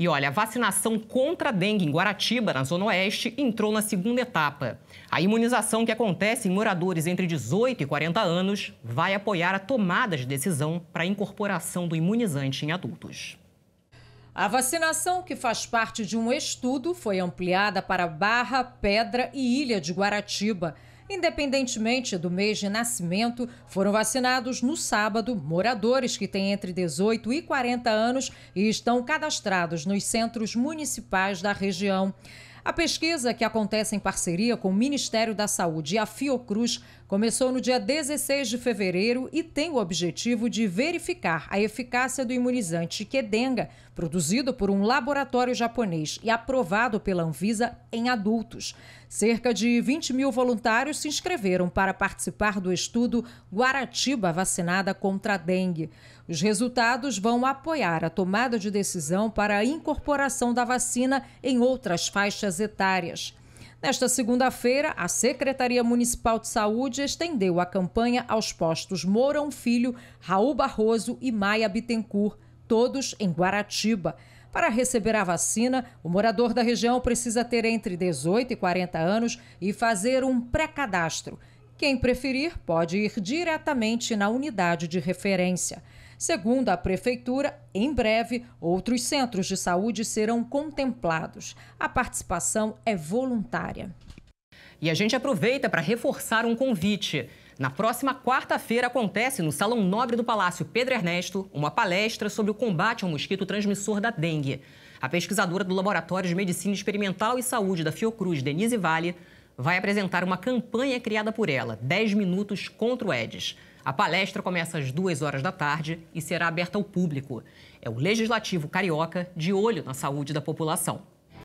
E olha, a vacinação contra a dengue em Guaratiba, na Zona Oeste, entrou na segunda etapa. A imunização que acontece em moradores entre 18 e 40 anos vai apoiar a tomada de decisão para a incorporação do imunizante em adultos. A vacinação, que faz parte de um estudo, foi ampliada para Barra, Pedra e Ilha de Guaratiba. Independentemente do mês de nascimento, foram vacinados no sábado moradores que têm entre 18 e 40 anos e estão cadastrados nos centros municipais da região. A pesquisa, que acontece em parceria com o Ministério da Saúde e a Fiocruz, começou no dia 16 de fevereiro e tem o objetivo de verificar a eficácia do imunizante Kedenga, produzido por um laboratório japonês e aprovado pela Anvisa em adultos. Cerca de 20 mil voluntários se inscreveram para participar do estudo Guaratiba Vacinada contra a Dengue. Os resultados vão apoiar a tomada de decisão para a incorporação da vacina em outras faixas etárias. Nesta segunda-feira, a Secretaria Municipal de Saúde estendeu a campanha aos postos Mourão Filho, Raul Barroso e Maia Bittencourt, todos em Guaratiba. Para receber a vacina, o morador da região precisa ter entre 18 e 40 anos e fazer um pré-cadastro. Quem preferir pode ir diretamente na unidade de referência. Segundo a Prefeitura, em breve, outros centros de saúde serão contemplados. A participação é voluntária. E a gente aproveita para reforçar um convite. Na próxima quarta-feira acontece no Salão Nobre do Palácio Pedro Ernesto uma palestra sobre o combate ao mosquito transmissor da dengue. A pesquisadora do Laboratório de Medicina Experimental e Saúde da Fiocruz, Denise Vale, vai apresentar uma campanha criada por ela, 10 minutos contra o Edis. A palestra começa às duas horas da tarde e será aberta ao público. É o Legislativo Carioca de olho na saúde da população.